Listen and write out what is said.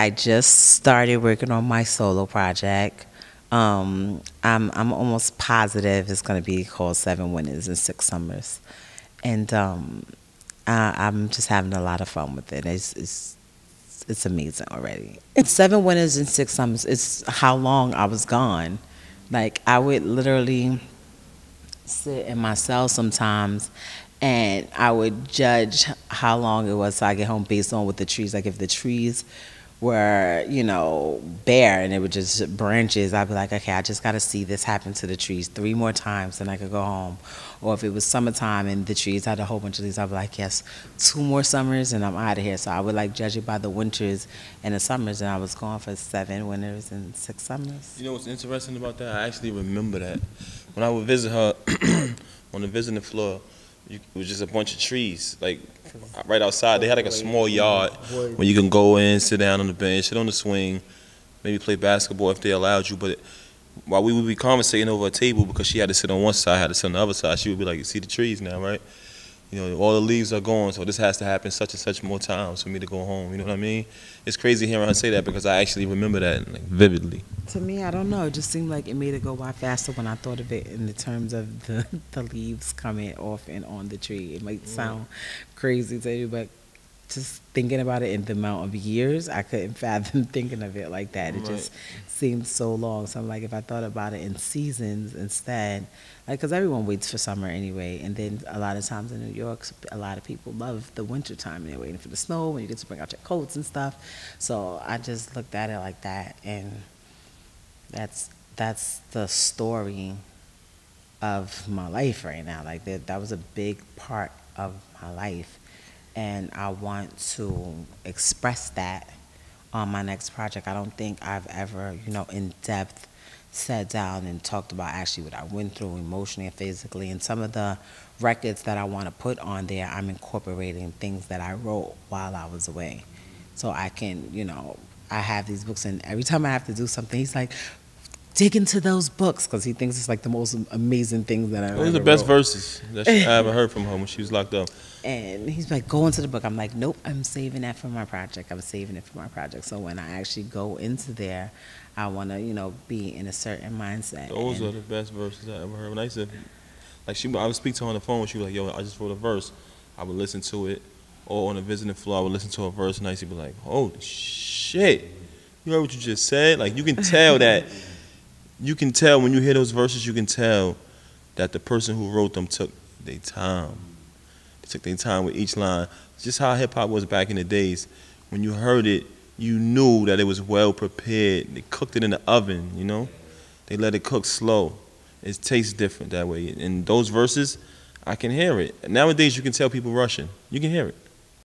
I just started working on my solo project. Um, I'm I'm almost positive it's going to be called Seven Winters and Six Summers, and um, I, I'm just having a lot of fun with it. It's it's it's amazing already. It's Seven Winters and Six Summers. It's how long I was gone. Like I would literally sit in my cell sometimes and I would judge how long it was so I get home based on what the trees like if the trees were, you know, bare and it was just branches, I'd be like, okay, I just got to see this happen to the trees three more times and I could go home. Or if it was summertime and the trees had a whole bunch of leaves, I'd be like, yes, two more summers and I'm out of here. So I would like judge it by the winters and the summers, and I was gone for seven winters and six summers. You know what's interesting about that? I actually remember that when I would visit her on the visiting floor. You, it was just a bunch of trees, like right outside. They had like a small yard where you can go in, sit down on the bench, sit on the swing, maybe play basketball if they allowed you. But while we would be conversating over a table, because she had to sit on one side, I had to sit on the other side, she would be like, "You see the trees now, right? You know, all the leaves are gone, so this has to happen such and such more times for me to go home. You know what I mean? It's crazy hearing her say that because I actually remember that like, vividly. To me, I don't know. It just seemed like it made it go by faster when I thought of it in the terms of the, the leaves coming off and on the tree. It might mm. sound crazy to you, but just thinking about it in the amount of years, I couldn't fathom thinking of it like that. It Right. just seemed so long. So I'm like, if I thought about it in seasons instead, like, because everyone waits for summer anyway. And then a lot of times in New York, a lot of people love the winter time and they're waiting for the snow and you get to bring out your coats and stuff. So I just looked at it like that. And that's, that's the story of my life right now. Like that, that was a big part of my life, and I want to express that on my next project. I don't think I've ever, you know, in depth sat down and talked about actually what I went through emotionally and physically, and some of the records that I want to put on there. I'm incorporating things that I wrote while I was away, so I can, you know. I have these books, and every time I have to do something, he's like, dig into those books because he thinks it's like the most amazing things that I've Those are the best wrote. verses that she, I ever heard from her when she was locked up. And he's like, go into the book. I'm like, nope, I'm saving that for my project. I'm saving it for my project. So when I actually go into there, I want to, you know, be in a certain mindset. Those And are the best verses I ever heard. When I used to, like she, I would speak to her on the phone. when She was like, "Yo, I just wrote a verse." I would listen to it, or on the visiting floor, I would listen to a verse, and I used to be like, "Holy shit!" You heard what you just said? Like you can tell that. You can tell when you hear those verses. You can tell that the person who wrote them took their time. They took their time with each line. Just how hip hop was back in the days. When you heard it, you knew that it was well prepared. They cooked it in the oven, you know. They let it cook slow. It tastes different that way. And those verses, I can hear it. Nowadays, you can tell people rushing. You can hear it.